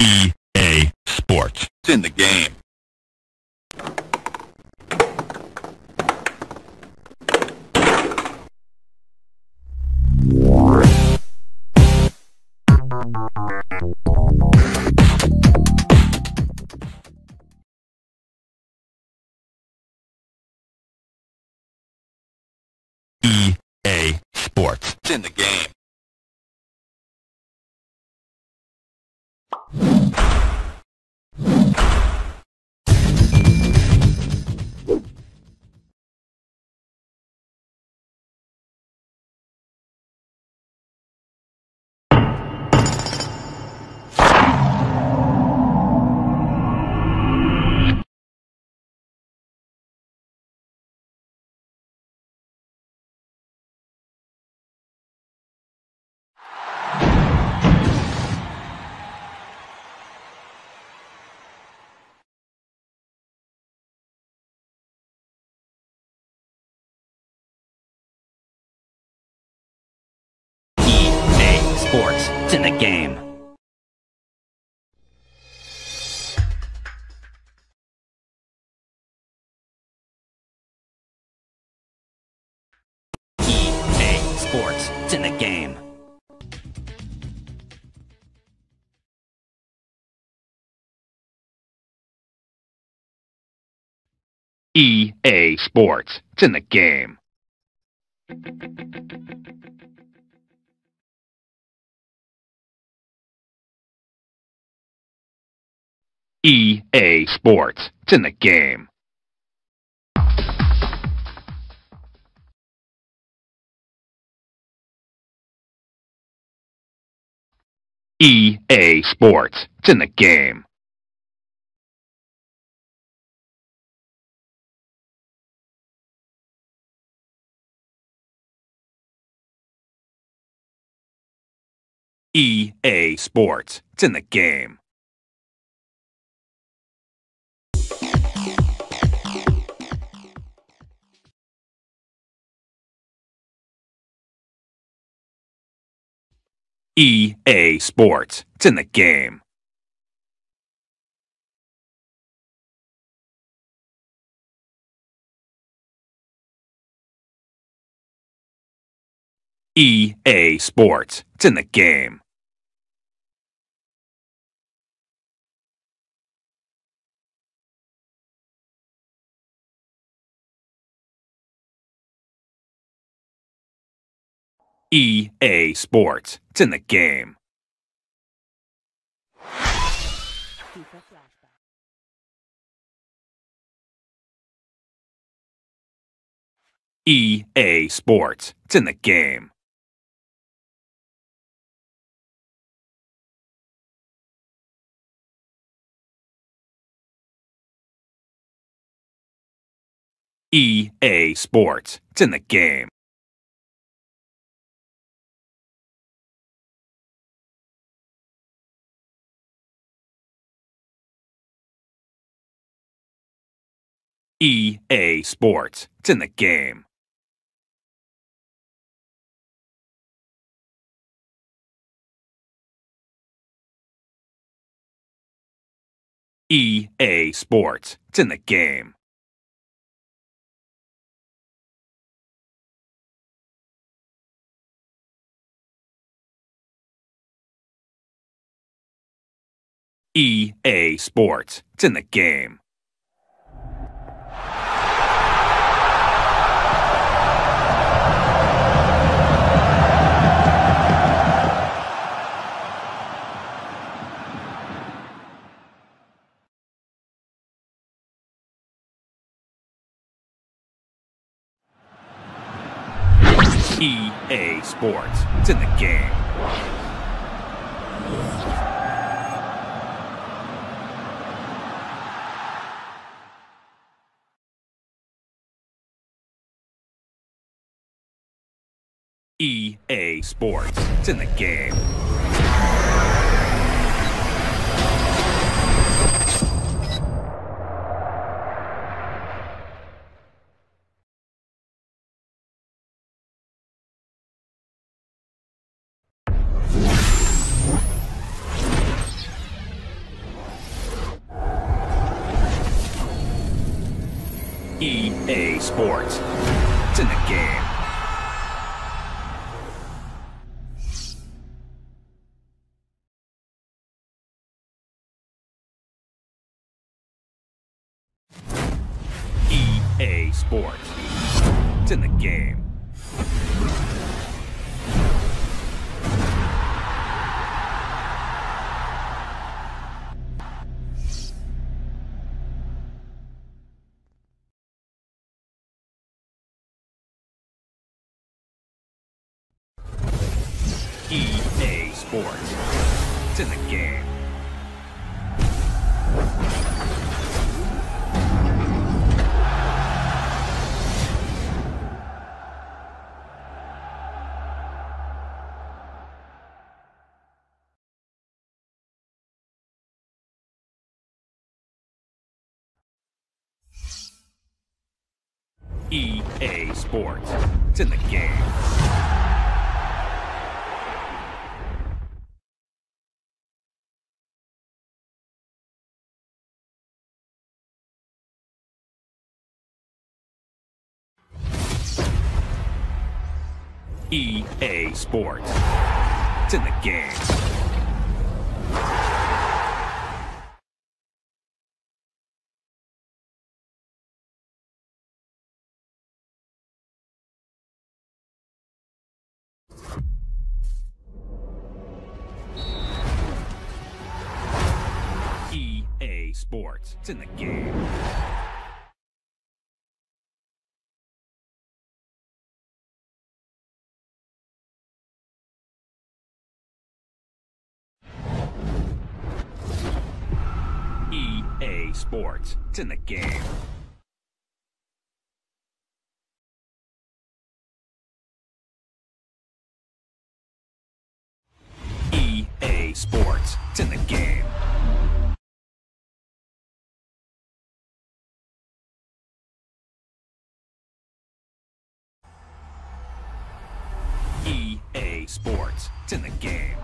EA Sports. It's in the game. EA Sports. It's in the game. Sports. It's in the game. EA Sports. It's in the game. EA Sports. It's in the game. EA Sports. It's in the game. EA Sports. It's in the game. EA Sports. It's in the game. EA Sports. It's in the game. EA Sports. It's in the game. EA Sports. It's in the game. EA Sports. It's in the game. EA Sports. It's in the game. EA Sports. It's in the game. EA Sports. It's in the game. EA Sports. It's in the game. EA Sports. It's in the game. EA Sports. It's in the game. EA Sports. It's in the game. EA Sports. It's in the game. EA Sports. It's in the game. EA Sports. It's in the game. EA Sports. It's in the game. EA Sports. It's in the game. Sports. It's in the game. EA Sports. It's in the game. EA Sports. It's in the game.